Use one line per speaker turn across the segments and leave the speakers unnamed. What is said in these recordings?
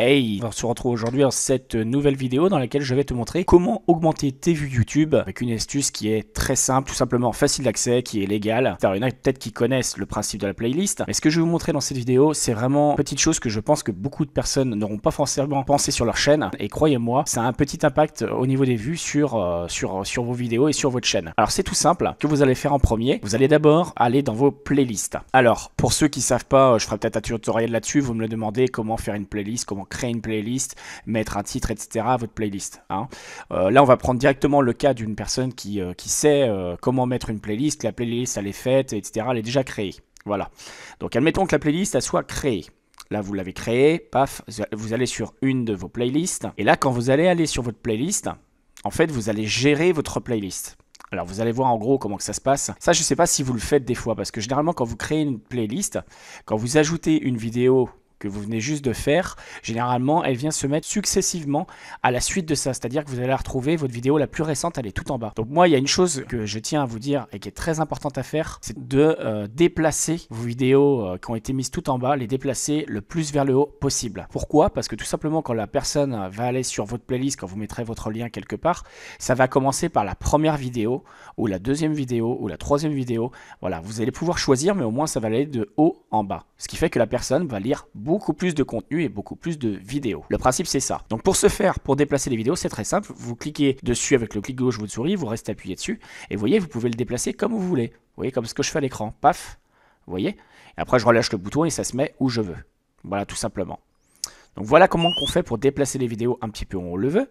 Hey, on se retrouve aujourd'hui dans cette nouvelle vidéo dans laquelle je vais te montrer comment augmenter tes vues YouTube avec une astuce qui est très simple, tout simplement facile d'accès, qui est légale. il y en a peut-être qui connaissent le principe de la playlist, mais ce que je vais vous montrer dans cette vidéo, c'est vraiment une petite chose que je pense que beaucoup de personnes n'auront pas forcément pensé sur leur chaîne, et croyez-moi, ça a un petit impact au niveau des vues sur, euh, sur, sur vos vidéos et sur votre chaîne. Alors c'est tout simple, que vous allez faire en premier, vous allez d'abord aller dans vos playlists. Alors, pour ceux qui savent pas, je ferai peut-être un tutoriel là-dessus, vous me le demandez, comment faire une playlist, comment créer une playlist, mettre un titre, etc. à votre playlist. Hein. Euh, là, on va prendre directement le cas d'une personne qui, euh, qui sait euh, comment mettre une playlist. La playlist, elle est faite, etc. Elle est déjà créée. Voilà. Donc, admettons que la playlist, elle soit créée. Là, vous l'avez créée, paf, vous allez sur une de vos playlists. Et là, quand vous allez aller sur votre playlist, en fait, vous allez gérer votre playlist. Alors vous allez voir en gros comment que ça se passe. Ça je sais pas si vous le faites des fois parce que généralement quand vous créez une playlist, quand vous ajoutez une vidéo que vous venez juste de faire, généralement, elle vient se mettre successivement à la suite de ça. C'est-à-dire que vous allez retrouver, votre vidéo la plus récente, elle est tout en bas. Donc moi, il y a une chose que je tiens à vous dire et qui est très importante à faire, c'est de euh, déplacer vos vidéos euh, qui ont été mises tout en bas, les déplacer le plus vers le haut possible. Pourquoi? Parce que tout simplement, quand la personne va aller sur votre playlist, quand vous mettrez votre lien quelque part, ça va commencer par la première vidéo, ou la deuxième vidéo, ou la troisième vidéo. Voilà, vous allez pouvoir choisir, mais au moins ça va aller de haut en bas. Ce qui fait que la personne va lire beaucoup plus de contenu et beaucoup plus de vidéos. Le principe c'est ça. Donc pour ce faire, pour déplacer les vidéos, c'est très simple. Vous cliquez dessus avec le clic gauche de votre souris, vous restez appuyé dessus et vous voyez, vous pouvez le déplacer comme vous voulez. Vous voyez comme ce que je fais à l'écran. Paf. Vous voyez et Après je relâche le bouton et ça se met où je veux. Voilà tout simplement. Donc voilà comment on fait pour déplacer les vidéos un petit peu où on le veut.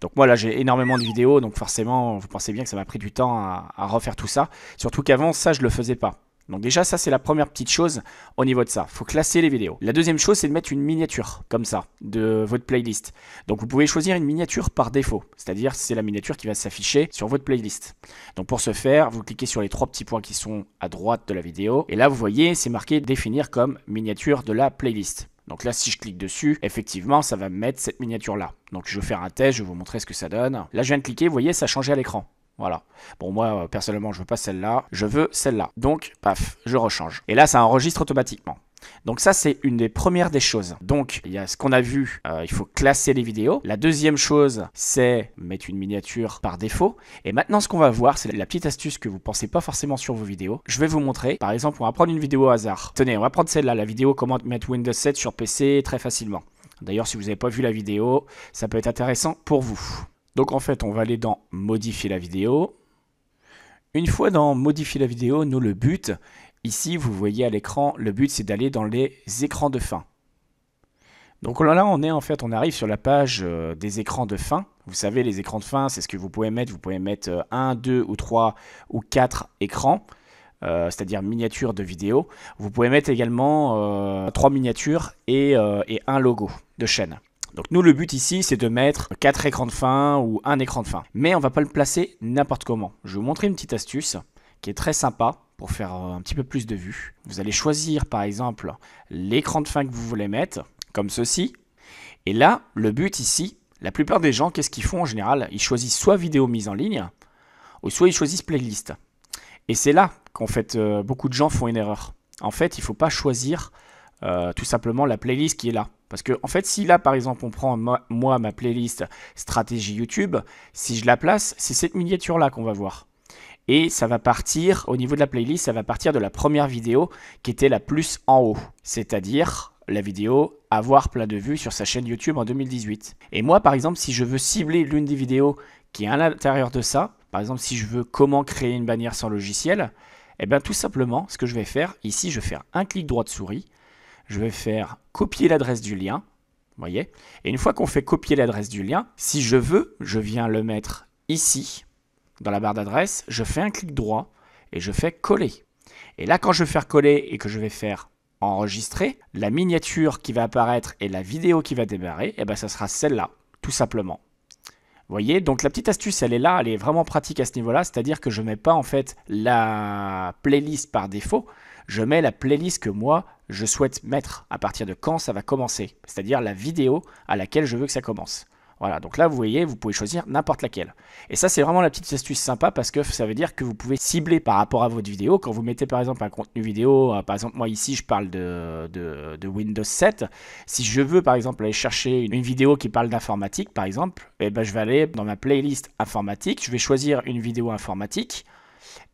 Donc moi là j'ai énormément de vidéos, donc forcément vous pensez bien que ça m'a pris du temps à, à refaire tout ça. Surtout qu'avant ça je le faisais pas. Donc déjà, ça c'est la première petite chose au niveau de ça. Faut classer les vidéos. La deuxième chose, c'est de mettre une miniature, comme ça, de votre playlist. Donc vous pouvez choisir une miniature par défaut, c'est-à-dire c'est la miniature qui va s'afficher sur votre playlist. Donc pour ce faire, vous cliquez sur les trois petits points qui sont à droite de la vidéo, et là vous voyez, c'est marqué définir comme miniature de la playlist. Donc là, si je clique dessus, effectivement, ça va me mettre cette miniature-là. Donc je vais faire un test, je vais vous montrer ce que ça donne. Là, je viens de cliquer, vous voyez, ça a changé à l'écran. Voilà. Bon, moi, euh, personnellement, je veux pas celle-là. Je veux celle-là. Donc, paf, je rechange. Et là, ça enregistre automatiquement. Donc ça, c'est une des premières des choses. Donc, il y a ce qu'on a vu, euh, il faut classer les vidéos. La deuxième chose, c'est mettre une miniature par défaut. Et maintenant, ce qu'on va voir, c'est la petite astuce que vous pensez pas forcément sur vos vidéos. Je vais vous montrer. Par exemple, on va prendre une vidéo au hasard. Tenez, on va prendre celle-là, la vidéo comment mettre Windows 7 sur PC très facilement. D'ailleurs, si vous n'avez pas vu la vidéo, ça peut être intéressant pour vous. Donc en fait, on va aller dans modifier la vidéo. Une fois dans modifier la vidéo, nous le but, ici vous voyez à l'écran, le but c'est d'aller dans les écrans de fin. Donc là on est en fait, on arrive sur la page euh, des écrans de fin. Vous savez les écrans de fin, c'est ce que vous pouvez mettre, vous pouvez mettre 1, euh, 2 ou 3 ou 4 écrans. Euh, c'est-à-dire miniatures de vidéo. Vous pouvez mettre également 3 miniatures et, et un logo de chaîne. Donc nous, le but ici, c'est de mettre 4 écrans de fin ou un écran de fin. Mais on va pas le placer n'importe comment. Je vais vous montrer une petite astuce qui est très sympa pour faire un petit peu plus de vues. Vous allez choisir par exemple l'écran de fin que vous voulez mettre, comme ceci. Et là, le but ici, la plupart des gens, qu'est-ce qu'ils font en général? Ils choisissent soit vidéo mise en ligne, ou soit ils choisissent playlist. Et c'est là qu'en fait euh, beaucoup de gens font une erreur. En fait, il ne faut pas choisir euh, tout simplement la playlist qui est là. Parce que, en fait, si là, par exemple, on prend moi, ma playlist stratégie YouTube, si je la place, c'est cette miniature-là qu'on va voir. Et ça va partir, au niveau de la playlist, ça va partir de la première vidéo qui était la plus en haut. C'est-à-dire la vidéo avoir plein de vues sur sa chaîne YouTube en 2018. Et moi, par exemple, si je veux cibler l'une des vidéos qui est à l'intérieur de ça, par exemple, si je veux comment créer une bannière sans logiciel, eh bien, tout simplement, ce que je vais faire, ici, je vais faire un clic droit de souris, je vais faire copier l'adresse du lien. voyez Et une fois qu'on fait copier l'adresse du lien, si je veux, je viens le mettre ici, dans la barre d'adresse, je fais un clic droit et je fais coller. Et là, quand je vais faire coller et que je vais faire enregistrer, la miniature qui va apparaître et la vidéo qui va démarrer, eh ben ça sera celle-là, tout simplement. Vous voyez, donc la petite astuce, elle est là, elle est vraiment pratique à ce niveau-là, c'est-à-dire que je ne mets pas en fait la playlist par défaut, je mets la playlist que moi, je souhaite mettre à partir de quand ça va commencer, c'est-à-dire la vidéo à laquelle je veux que ça commence. Voilà, donc là, vous voyez, vous pouvez choisir n'importe laquelle. Et ça, c'est vraiment la petite astuce sympa parce que ça veut dire que vous pouvez cibler par rapport à votre vidéo. Quand vous mettez par exemple un contenu vidéo, euh, par exemple, moi ici, je parle de, Windows 7. Si je veux par exemple aller chercher une vidéo qui parle d'informatique, par exemple, eh ben, je vais aller dans ma playlist informatique, je vais choisir une vidéo informatique.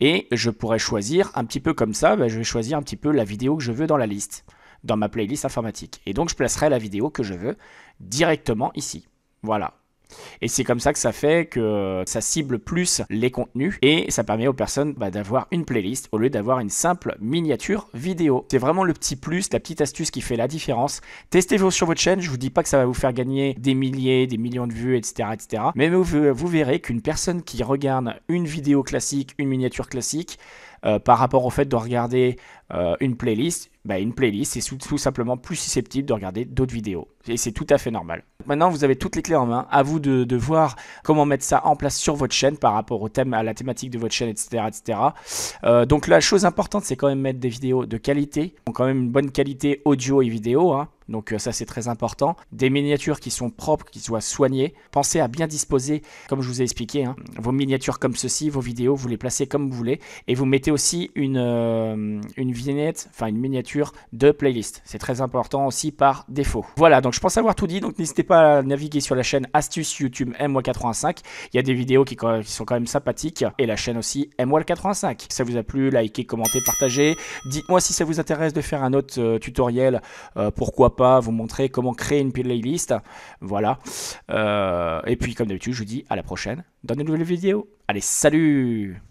Et je pourrais choisir un petit peu comme ça, ben, je vais choisir un petit peu la vidéo que je veux dans la liste, dans ma playlist informatique. Et donc je placerai la vidéo que je veux directement ici. Voilà. Et c'est comme ça que ça fait que ça cible plus les contenus et ça permet aux personnes bah, d'avoir une playlist au lieu d'avoir une simple miniature vidéo. C'est vraiment le petit plus, la petite astuce qui fait la différence. Testez-vous sur votre chaîne, je vous dis pas que ça va vous faire gagner des milliers, des millions de vues, etc. etc. mais vous, vous verrez qu'une personne qui regarde une vidéo classique, une miniature classique, euh, par rapport au fait de regarder euh, une playlist, bah, une playlist est tout simplement plus susceptible de regarder d'autres vidéos. Et c'est tout à fait normal. Maintenant, vous avez toutes les clés en main. À vous de, voir comment mettre ça en place sur votre chaîne par rapport au thème, à la thématique de votre chaîne, etc. etc. Euh, donc la chose importante, c'est quand même mettre des vidéos de qualité. Donc quand même une bonne qualité audio et vidéo. Hein. Donc euh, ça c'est très important. Des miniatures qui sont propres, qui soient soignées. Pensez à bien disposer, comme je vous ai expliqué, hein, vos miniatures comme ceci, vos vidéos, vous les placez comme vous voulez. Et vous mettez aussi une, euh, une vignette, enfin une miniature de playlist. C'est très important aussi par défaut. Voilà, donc je pense avoir tout dit. Donc n'hésitez pas à naviguer sur la chaîne Astuce YouTube MY85. Il y a des vidéos qui, sont quand même sympathiques. Et la chaîne aussi MY85. Si ça vous a plu, likez, commentez, partagez. Dites-moi si ça vous intéresse de faire un autre euh, tutoriel. Pas vous montrer comment créer une playlist. Voilà. Euh, et puis, comme d'habitude, je vous dis à la prochaine dans de nouvelles vidéos. Allez, salut